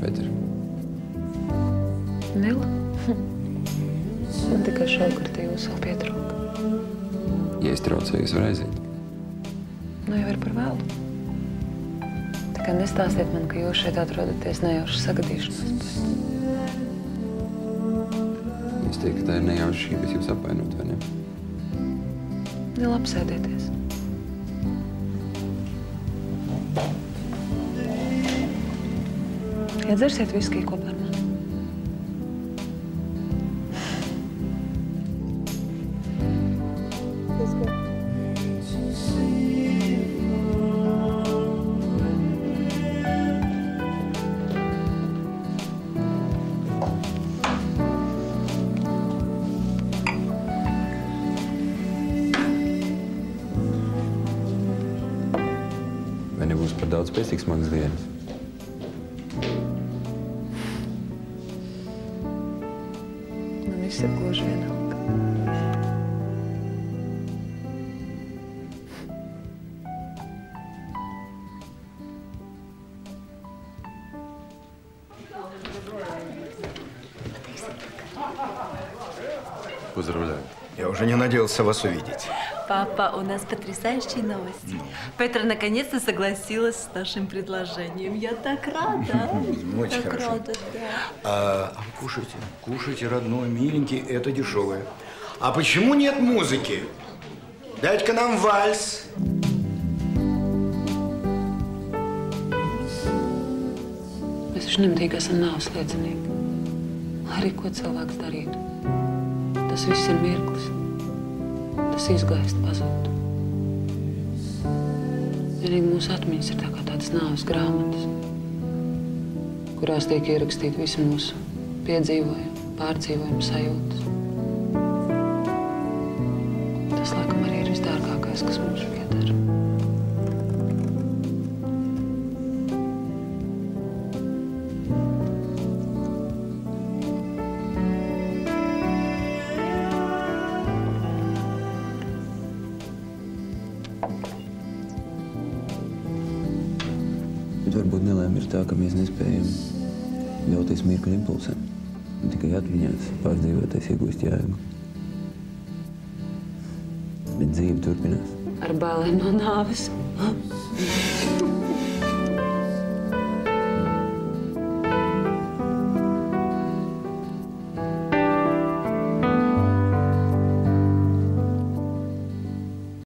Pēter. Nila? Man tikai šauka, ka te jūs vēl pietrūka. Ja es traucēju, jūs varat aiziet. Nu jau ir par vēlu. Tā kā nestāstiet man, ka jūs šeit atrodaties nejauši sagadīšanās. Jūs teikt, ka tā ir nejaušība, es jūs apvainot, vai ne? Nila, apsēdieties. Iedzersiet viskiju kopā ar mani. Vai nebūs par daudz pēc smagas dienas? Neyse Gorjena. Поздравляю. Я уже не надеялся вас увидеть. Папа, у нас потрясающие новости. Петра наконец-то согласилась с нашим предложением. Я так рада. Очень так хорошо. рада, да. А, кушайте, кушайте, родной, миленький, это дешевое. А почему нет музыки? Дайте-ка нам вальс. Taču nemitīgi esam nāves liecinieki. Lai arī ko cilvēks darītu. Tas viss ir mirklis. Tas izgaist, pazūd. Vienīgi mūsu atmiņas ir tā kā tādas nāves grāmatas, kurās tiek ierakstīti visi mūsu piedzīvojumi, pārdzīvojumi, sajūtas. Tas, laikam, arī ir visdārgākais, kas mums pieder. Bet varbūt nelēma ir tā, ka mēs nespējam ļauties mirkļu impulsam. Un tikai atmiņās pārdzīvoties iegūst jēgu. Bet dzīve turpinās. Ar bailēm no nāves.